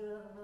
Liebster